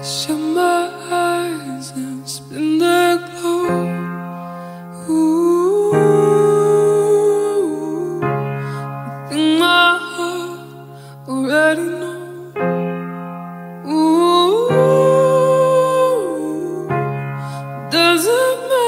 Shut my eyes and spin the glow. Ooh, I think my heart already knows. Ooh, doesn't matter.